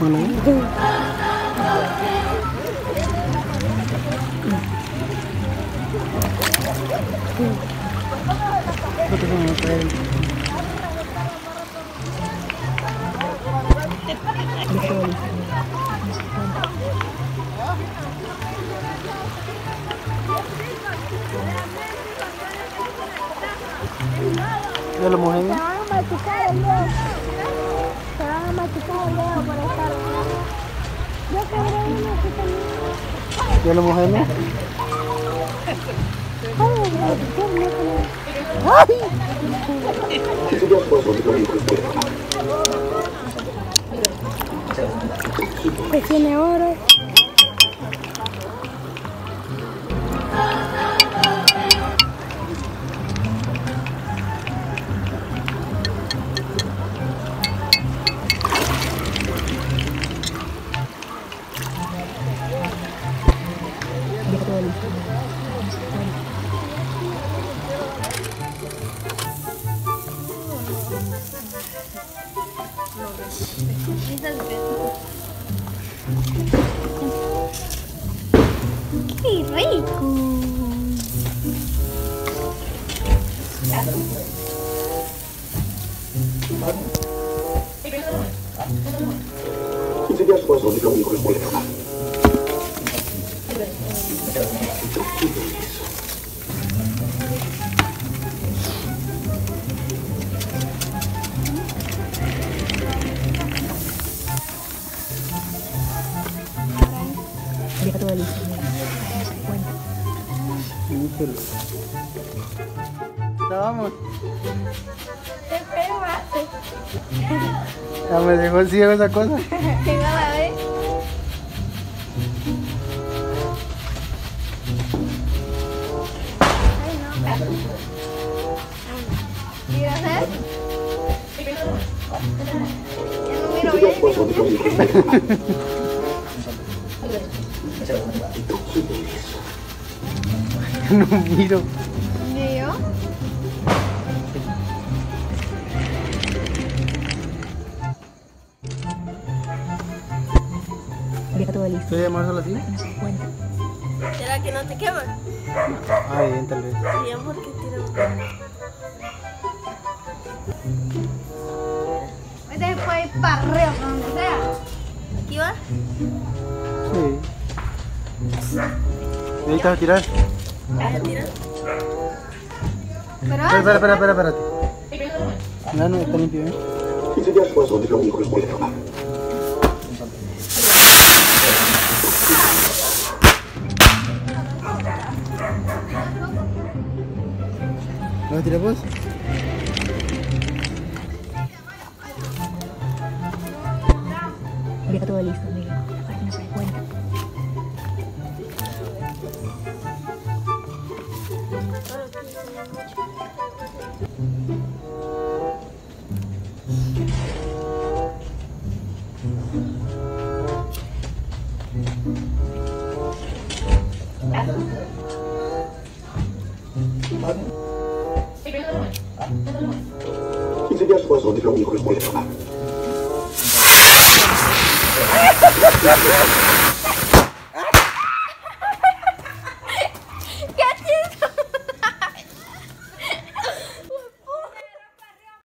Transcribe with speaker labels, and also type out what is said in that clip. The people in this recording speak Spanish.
Speaker 1: khó nói Yo lo mojé.
Speaker 2: Vamos a machucarlo. Vamos a machucarlo por eso.
Speaker 1: Ya lo mojé, ¿no?
Speaker 2: Ay, yo no creo. Que tiene oro. ¡Qué rico!
Speaker 1: Híjole. Ya vamos. Ya me dejó ciego esa cosa.
Speaker 2: no miro.
Speaker 1: No miro.
Speaker 2: ¿Y yo?
Speaker 1: ¿Estoy llamar solo así?
Speaker 3: ¿Será que no te quema?
Speaker 1: Ah, bien, tal vez.
Speaker 3: Bien, porque
Speaker 2: Ir para donde sea.
Speaker 3: ¿Aquí va?
Speaker 1: Sí. ¿Y ahí te vas a tirar?
Speaker 3: ¿Vas a tirar?
Speaker 1: Espera, espera, espera, espera, espérate. No, no, está limpio, ¿eh? ¿Vas a tirar vos?
Speaker 4: Ya todo listo, amigo. Página 50.
Speaker 5: Quince días después, donde lo único que puede Ha ha ha ha!